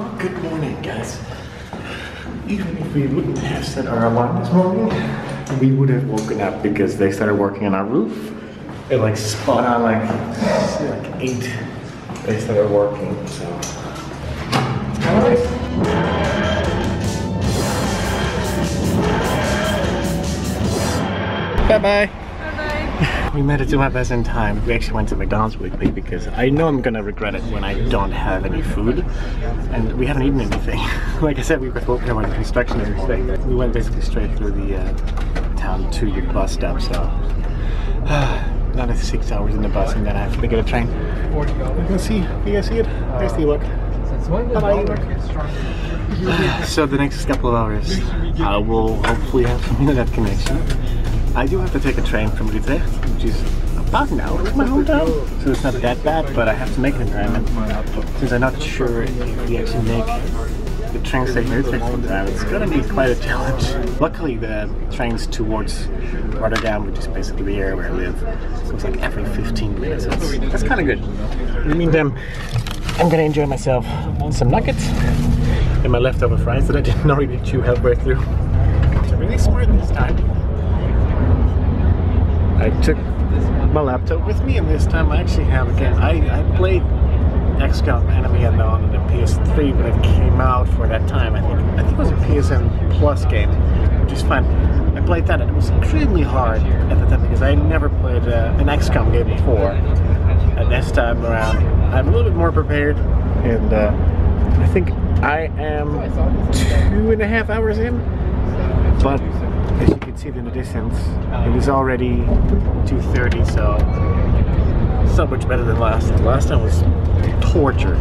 Well, good morning, guys. Even if we wouldn't have set our alarm this morning, we would have woken up because they started working on our roof. It like spot on like, like eight. They started working, so. Nice. Bye-bye. We made it to my best in time. We actually went to McDonald's quickly because I know I'm gonna regret it when I don't have any food. And we haven't eaten anything. like I said, we were working on the construction and everything. We went basically straight through the uh, town to the bus stop, so another six hours in the bus and then I have to get a train. You can see, you can see it. There's the look. So the next couple of hours, I will hopefully have some internet connection. I do have to take a train from Utrecht, which is about an hour from my hometown, so it's not that bad, but I have to make it in time. Since I'm not sure if we actually make the train station Utrecht in time, it's gonna be quite a challenge. Luckily, the trains towards Rotterdam, which is basically the area where I live, it's like every 15 minutes. That's, that's kind of good. I'm gonna enjoy myself some nuggets and my leftover fries that I didn't already chew halfway through. So really smart this time. I took my laptop with me, and this time I actually have again. I, I played XCOM Enemy Unknown on the PS3 when it came out for that time. I think I think it was a PSN Plus game, which is fun. I played that, and it was extremely hard at the time because I never played uh, an XCOM game before. And this time around, I'm a little bit more prepared, and uh, I think I am two and a half hours in, but can see in the distance, it is already 2.30, so so much better than last time. Last time was torture.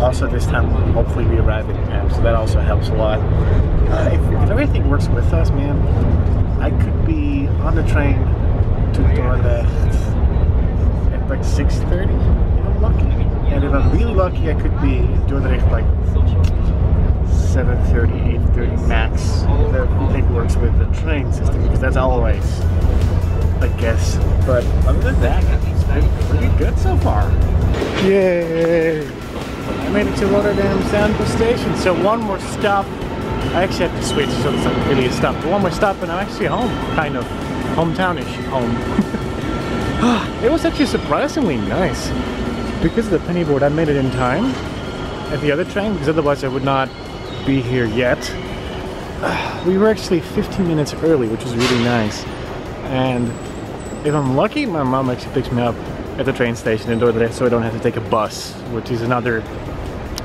Also this time, hopefully we arrive in camp, so that also helps a lot. Uh, if, if everything works with us, man, I could be on the train to Dordrecht at like 6.30, if I'm lucky. And if I'm really lucky, I could be in Dordrecht like 7.30, 8.30 max everything works with the train system because that's always I guess. But other than that, it's been pretty good so far. Yay! I made it to Rotterdam Central Station, so one more stop. I actually have to switch, so it's not really a stop. But one more stop and I'm actually home, kind of. Hometownish home. it was actually surprisingly nice. Because of the penny board, I made it in time at the other train, because otherwise I would not be here yet. We were actually 15 minutes early, which was really nice. And if I'm lucky, my mom actually picks me up at the train station in Dordrecht so I don't have to take a bus, which is another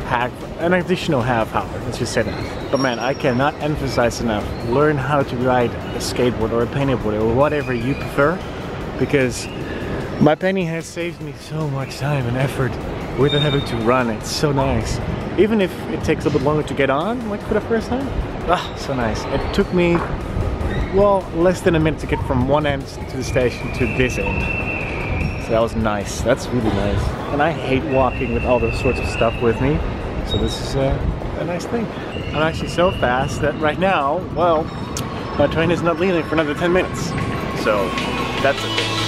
hack, an additional half hour, let's just say that. But man, I cannot emphasize enough, learn how to ride a skateboard or a penny board or whatever you prefer, because my penny has saved me so much time and effort without having to run. It's so nice. Even if it takes a bit longer to get on, like for the first time. Ah, so nice. It took me, well, less than a minute to get from one end to the station to this end. So that was nice. That's really nice. And I hate walking with all those sorts of stuff with me. So this is a, a nice thing. I'm actually so fast that right now, well, my train is not leaving for another 10 minutes. So that's it.